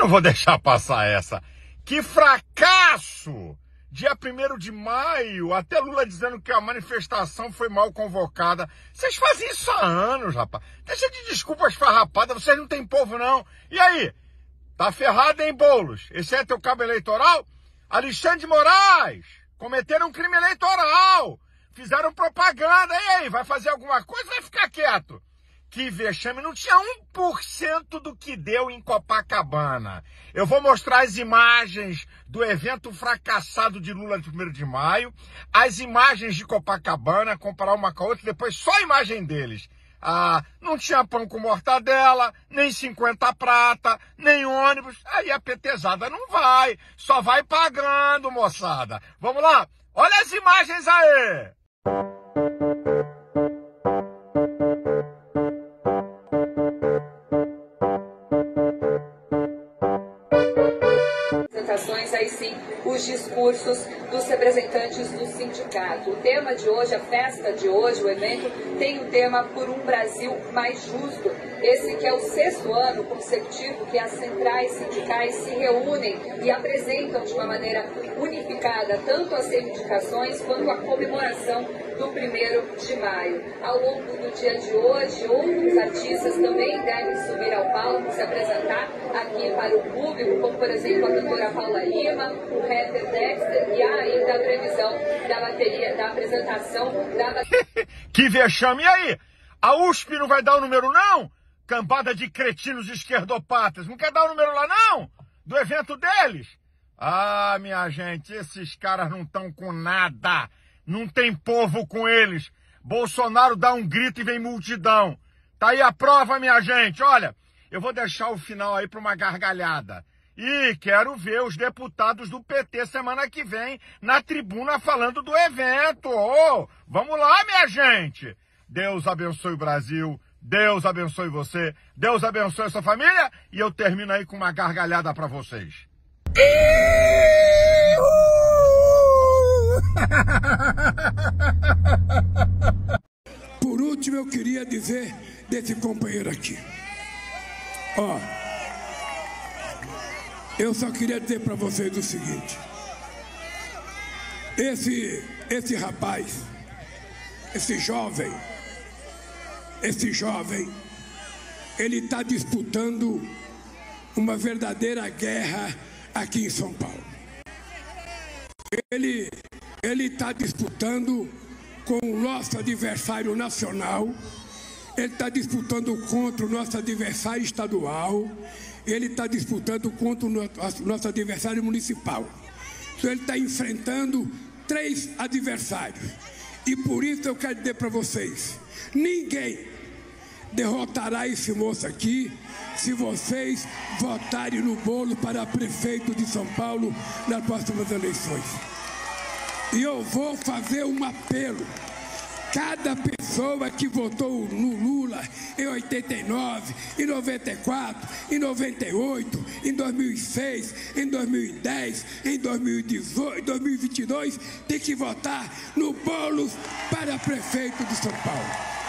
não vou deixar passar essa. Que fracasso! Dia 1 de maio, até Lula dizendo que a manifestação foi mal convocada. Vocês fazem isso há anos, rapaz. Deixa de desculpas farrapadas, vocês não têm povo, não. E aí? Tá ferrado, em Boulos? Esse é teu cabo eleitoral? Alexandre de Moraes, cometeram um crime eleitoral. Fizeram propaganda. E aí, vai fazer alguma coisa vai ficar quieto? Que vexame, não tinha 1% do que deu em Copacabana. Eu vou mostrar as imagens do evento fracassado de Lula de 1 de maio, as imagens de Copacabana, comparar uma com a outra, depois só a imagem deles. Ah, não tinha pão com mortadela, nem 50 prata, nem ônibus. Aí a petezada não vai, só vai pagando, moçada. Vamos lá? Olha as imagens aí! Aí sim os discursos dos representantes do sindicato. O tema de hoje, a festa de hoje, o evento, tem o tema Por um Brasil Mais Justo. Esse que é o sexto ano consecutivo que as centrais sindicais se reúnem e apresentam de uma maneira unificada tanto as reivindicações quanto a comemoração do 1 de maio. Ao longo do dia de hoje, outros artistas também devem subir ao palco, se apresentar aqui para o público, como por exemplo a cantora Paula Lima, o rapper Dexter e ainda a previsão da bateria, da apresentação da Que vexame! Aí? A USP não vai dar o número não? Cambada de cretinos esquerdopatas. Não quer dar o número lá não? Do evento deles? Ah, minha gente, esses caras não estão com nada. Não tem povo com eles. Bolsonaro dá um grito e vem multidão. Tá aí a prova, minha gente. Olha, eu vou deixar o final aí para uma gargalhada. E quero ver os deputados do PT semana que vem na tribuna falando do evento. Oh, vamos lá, minha gente. Deus abençoe o Brasil. Deus abençoe você. Deus abençoe a sua família. E eu termino aí com uma gargalhada para vocês. Por último, eu queria dizer desse companheiro aqui. Ó, eu só queria dizer para vocês o seguinte: esse, esse rapaz, esse jovem, esse jovem, ele está disputando uma verdadeira guerra aqui em São Paulo. Ele ele está disputando com o nosso adversário nacional, ele está disputando contra o nosso adversário estadual, ele está disputando contra o nosso adversário municipal. Então ele está enfrentando três adversários. E por isso eu quero dizer para vocês: ninguém derrotará esse moço aqui se vocês votarem no bolo para prefeito de São Paulo nas próximas eleições. E eu vou fazer um apelo. Cada pessoa que votou no Lula em 89, em 94, em 98, em 2006, em 2010, em 2018, 2022, tem que votar no Boulos para prefeito de São Paulo.